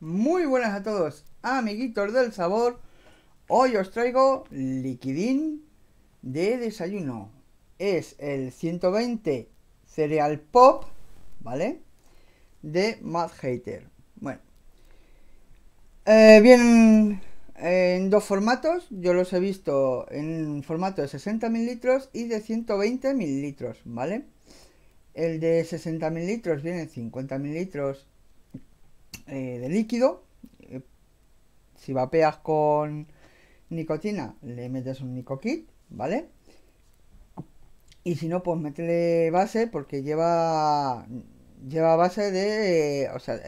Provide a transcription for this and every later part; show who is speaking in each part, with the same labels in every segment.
Speaker 1: Muy buenas a todos, amiguitos del sabor. Hoy os traigo liquidín de desayuno. Es el 120 Cereal Pop, ¿vale? De Mad Hater. Bueno. Eh, vienen en dos formatos. Yo los he visto en formato de 60 mililitros y de 120 mililitros, ¿vale? El de 60 mililitros viene en 50 mililitros eh, de líquido. Eh, si vapeas con nicotina, le metes un nicokit, ¿vale? Y si no, pues métele base porque lleva lleva base de, o sea,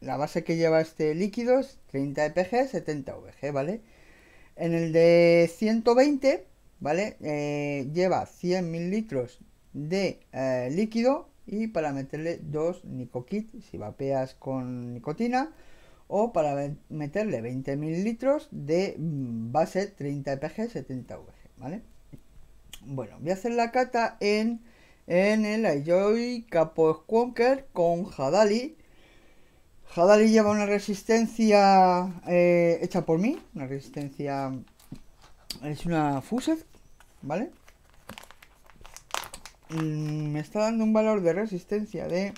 Speaker 1: la base que lleva este líquido es 30 EPG, 70 VG, ¿vale? En el de 120, ¿vale? Eh, lleva 100 mililitros de líquido y para meterle dos Nicokit si vapeas con nicotina o para meterle 20 mililitros de mm, base 30 EPG 70 VG, ¿vale? Bueno, voy a hacer la cata en, en el iJoy Capo Squonker con Hadali. Hadali lleva una resistencia eh, hecha por mí, una resistencia es una Fused, ¿vale? Mm, me está dando un valor de resistencia de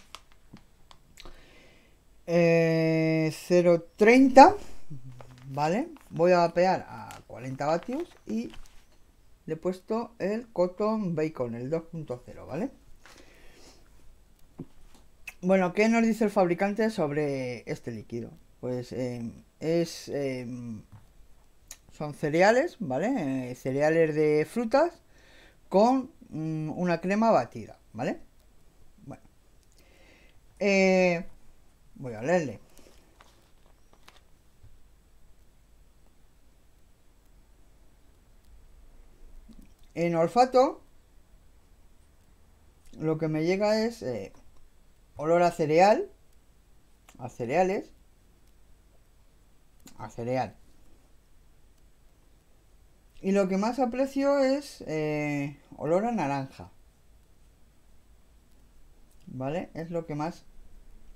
Speaker 1: 0.30 eh, vale voy a vapear a 40 vatios y le he puesto el cotton bacon el 2.0 vale bueno qué nos dice el fabricante sobre este líquido pues eh, es eh, son cereales vale cereales de frutas con una crema batida, ¿vale? Bueno. Eh, voy a leerle. En olfato, lo que me llega es eh, olor a cereal, a cereales, a cereal. Y lo que más aprecio es eh, olor a naranja. ¿Vale? Es lo que más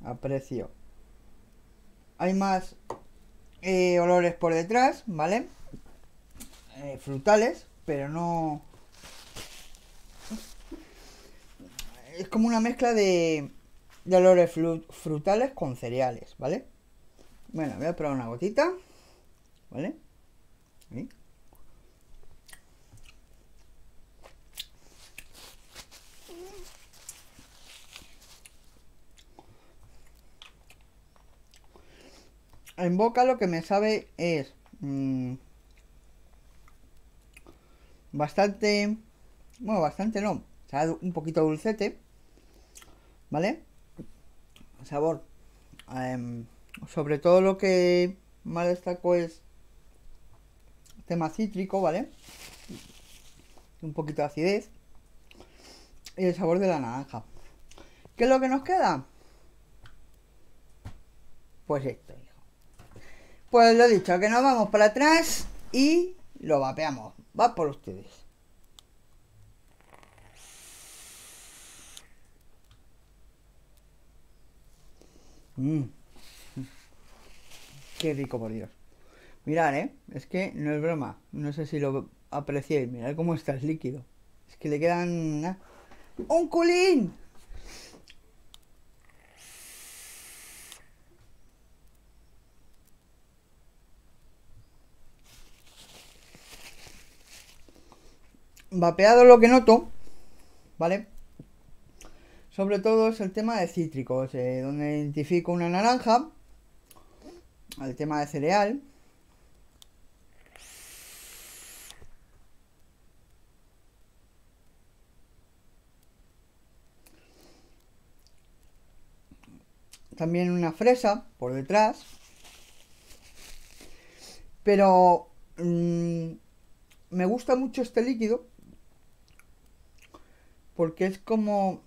Speaker 1: aprecio. Hay más eh, olores por detrás, ¿vale? Eh, frutales, pero no... Es como una mezcla de, de olores frutales con cereales, ¿vale? Bueno, voy a probar una gotita, ¿vale? En boca lo que me sabe es mmm, bastante, bueno, bastante no, sabe un poquito dulcete, ¿vale? Sabor. Eh, sobre todo lo que más destaco es tema cítrico, ¿vale? Un poquito de acidez. Y el sabor de la naranja. ¿Qué es lo que nos queda? Pues esto. Pues lo dicho, que nos vamos para atrás y lo vapeamos. Va por ustedes. Mmm. Qué rico, por Dios. Mirad, ¿eh? Es que no es broma. No sé si lo apreciéis. Mirad cómo está el líquido. Es que le quedan... ¡Un culín! Vapeado lo que noto, ¿vale? Sobre todo es el tema de cítricos, eh, donde identifico una naranja, el tema de cereal. También una fresa por detrás. Pero mmm, me gusta mucho este líquido porque es como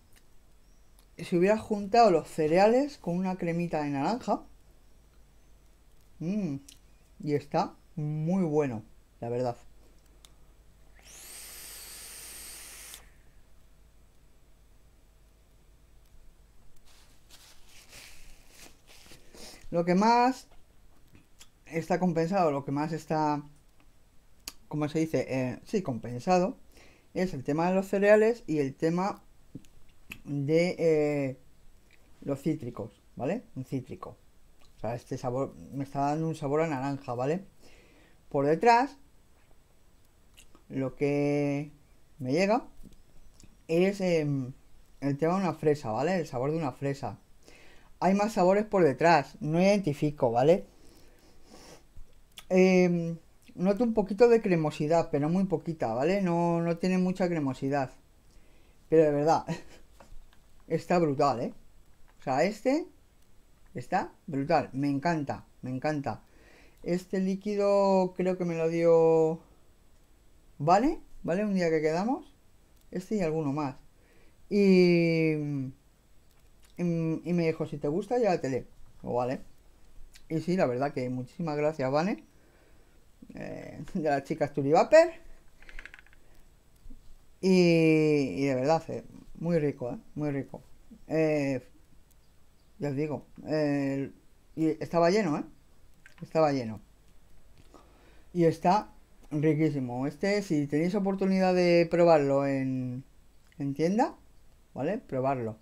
Speaker 1: si hubiera juntado los cereales con una cremita de naranja. Mm, y está muy bueno, la verdad. Lo que más está compensado, lo que más está, ¿cómo se dice? Eh, sí, compensado, es el tema de los cereales y el tema de eh, los cítricos, ¿vale? Un cítrico. O sea, este sabor me está dando un sabor a naranja, ¿vale? Por detrás, lo que me llega es em, el tema de una fresa, ¿vale? El sabor de una fresa. Hay más sabores por detrás, no identifico, ¿vale? Em, noto un poquito de cremosidad, pero muy poquita, ¿vale? No, no tiene mucha cremosidad. Pero de verdad, está brutal, ¿eh? O sea, este está brutal, me encanta, me encanta. Este líquido creo que me lo dio... ¿Vale? ¿Vale? Un día que quedamos. Este y alguno más. Y, y, me dijo, si te gusta, llévatele. O vale. Y sí, la verdad que muchísimas gracias, ¿vale? Eh, de las chicas Turibaper. Y, y de verdad, eh, muy rico, ¿eh? Muy rico. Eh, ya os digo. y estaba lleno, ¿eh? Estaba lleno. Y está riquísimo. Este, si tenéis oportunidad de probarlo en, en tienda, ¿vale? Probarlo.